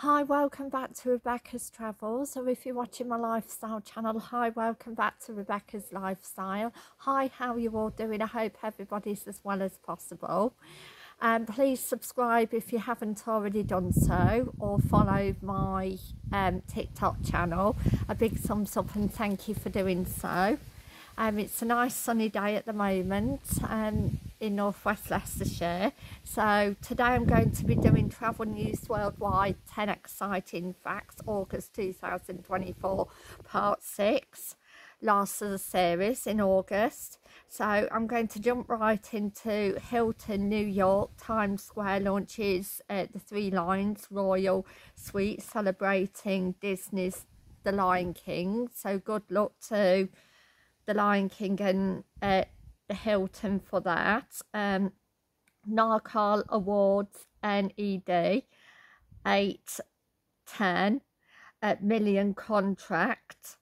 Hi, welcome back to Rebecca's Travels, or if you're watching my lifestyle channel, hi, welcome back to Rebecca's Lifestyle. Hi, how are you all doing? I hope everybody's as well as possible. Um, please subscribe if you haven't already done so, or follow my um, TikTok channel. A big thumbs up and thank you for doing so. Um, it's a nice sunny day at the moment um, in northwest Leicestershire. So today I'm going to be doing Travel News Worldwide 10 Exciting Facts August 2024 Part 6 last of the series in August. So I'm going to jump right into Hilton, New York, Times Square launches uh, the Three Lions Royal Suite celebrating Disney's The Lion King. So good luck to the Lion King and uh, the Hilton for that. Um, Narcal Awards NED 810 uh, million contract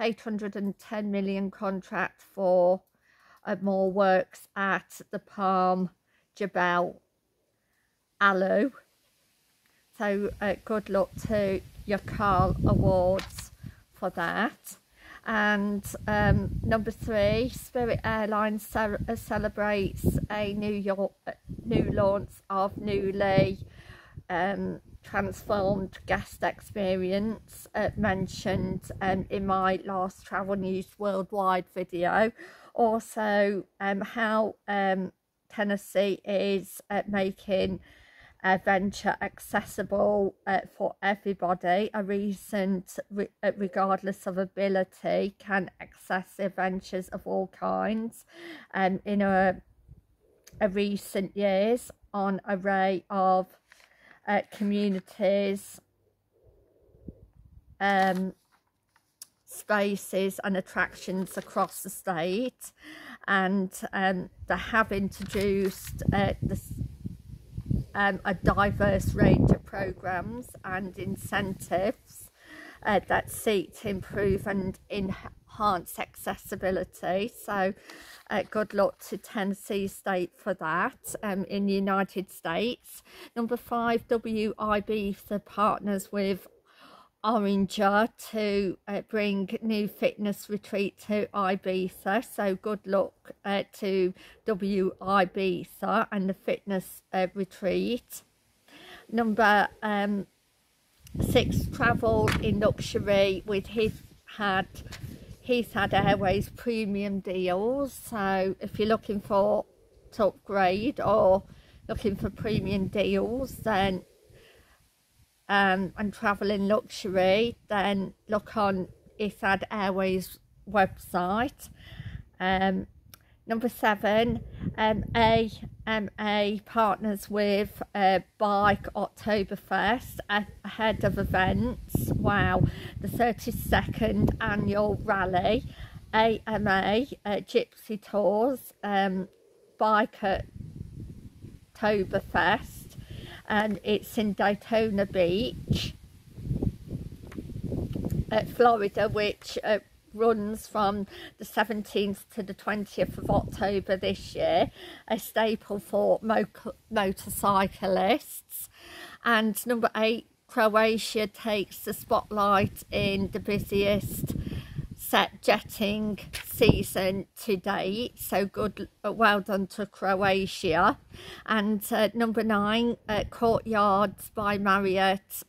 810 million contract for uh, more works at the Palm Jebel Ali. So uh, good luck to your Carl Awards for that. And um, number three, Spirit Airlines ce celebrates a New York new launch of newly um, transformed guest experience uh, mentioned um, in my last travel news worldwide video. Also, um, how um, Tennessee is uh, making venture accessible uh, for everybody. A recent, re uh, regardless of ability, can access adventures of all kinds. Um, in a, a recent years, on array of uh, communities, um, spaces and attractions across the state and um, they have introduced uh, the um, a diverse range of programs and incentives uh, that seek to improve and enhance accessibility. So uh, good luck to Tennessee State for that um, in the United States. Number five, WIB the partners with Oranger to uh, bring new fitness retreat to Ibiza. So good luck uh, to W Ibiza and the fitness uh, retreat. Number um, six, travel in luxury with his had Etihad Airways premium deals. So if you're looking for top grade or looking for premium deals, then um, and travel in luxury, then look on Etihad Airways website. Um, number seven, um, AMA partners with uh, Bike Oktoberfest ahead of events. Wow, the 32nd annual rally. AMA uh, Gypsy Tours, um, Bike Oktoberfest and it's in Daytona Beach at Florida which uh, runs from the 17th to the 20th of October this year a staple for mo motorcyclists. And number eight Croatia takes the spotlight in the busiest set jetting season to date so good uh, well done to croatia. And uh, number nine uh, courtyards by marriott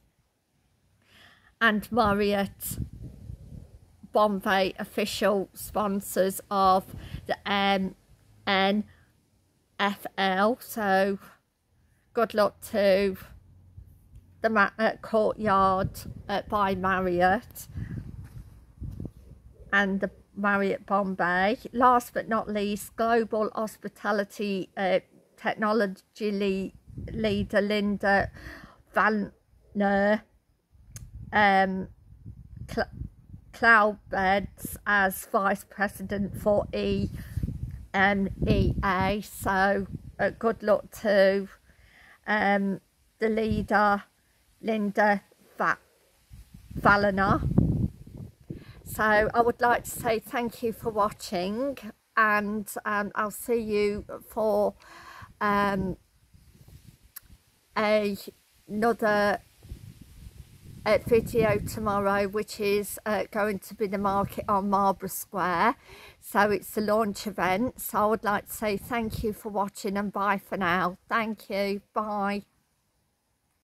and marriott bombay official sponsors of the mnfl so good luck to the uh, courtyard uh, by marriott and the Marriott Bombay. Last but not least, global hospitality uh, technology leader Linda Vanner um, Cl Cloudbeds as vice president for EMEA. So uh, good luck to um, the leader Linda Va Valena. So I would like to say thank you for watching and um, I'll see you for um, a another uh, video tomorrow which is uh, going to be the market on Marlborough Square. So it's the launch event. So I would like to say thank you for watching and bye for now. Thank you. Bye